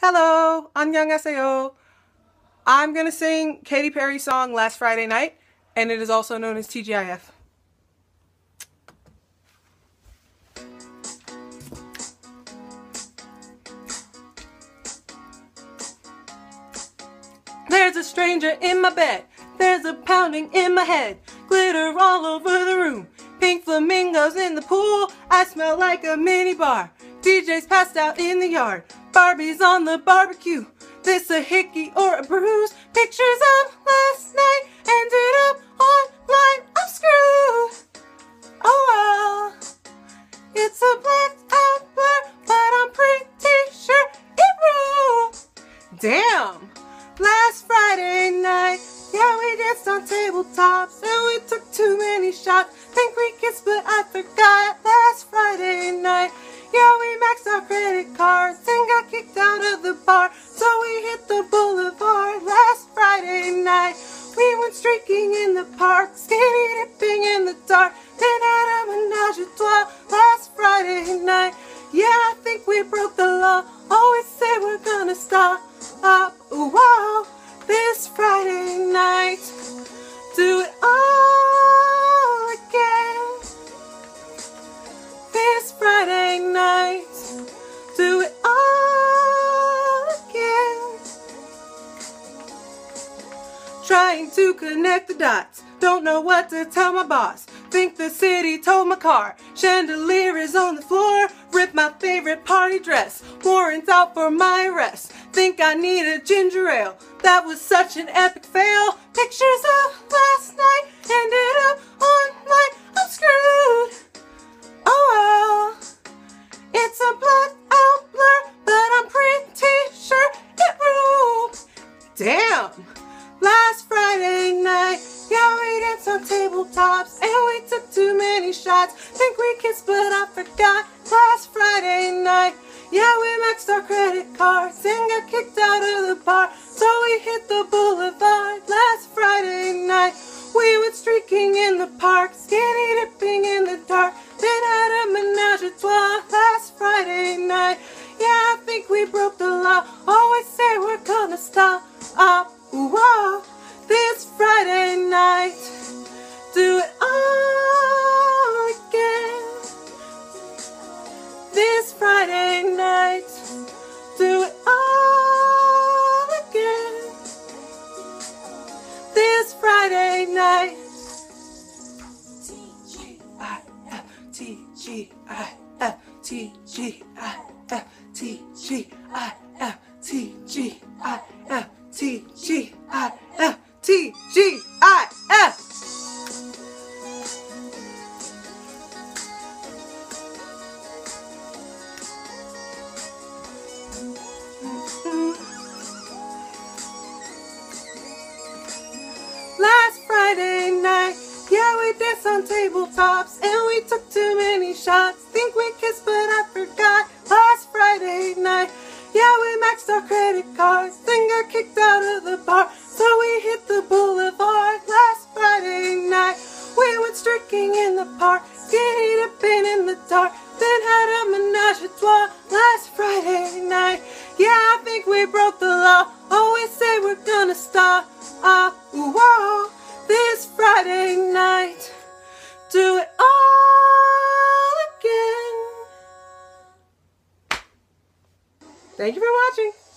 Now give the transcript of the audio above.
Hello, 안녕하세요. I'm going to sing Katy Perry's song Last Friday Night, and it is also known as TGIF. There's a stranger in my bed. There's a pounding in my head. Glitter all over the room. Pink flamingos in the pool. I smell like a mini bar. DJ's passed out in the yard. Barbie's on the barbecue. This a hickey or a bruise. Pictures of last night ended up online. I'm screwed. Oh well. It's a blacked out blur, but I'm pretty sure it ruled. Damn. Last Friday night, yeah, we danced on tabletops and we took too many shots. Think we kissed, but I forgot. Last Friday night, yeah, we maxed our credit cards and got kicked out of the bar. So we hit the boulevard last Friday night. We went streaking in the park, skinny dipping in the dark. Then had a menage a trois last Friday night. Yeah, I think we broke the law. Oh, Always say we're gonna stop. Up, wow, this Friday night. Do it all Trying to connect the dots. Don't know what to tell my boss. Think the city told my car. Chandelier is on the floor. Rip my favorite party dress. Warrants out for my arrest. Think I need a ginger ale. That was such an epic fail. Pictures of last night ended up online. I'm screwed. Oh well. It's a blackout blur, but I'm pretty sure it ruled. Damn. Last on tabletops and we took too many shots. Think we kissed, but I forgot. Last Friday night, yeah, we maxed our credit cards and got kicked out of the bar. So we hit the boulevard last Friday night. We went streaking in the park, skinny T G I F T G I F T G I F T G I F T G I on tabletops and we took too many shots. Think we kissed, but I forgot. Last Friday night, yeah, we maxed our credit cards and got kicked out of the bar. So we hit the boulevard last Friday night. We went streaking in the park, skinny dipping in the dark. Then had a menage a trois last Friday night. Yeah, I think we broke the law. Oh, Always say we're gonna stop. Up, whoa, this Friday night. Do it all again. Thank you for watching.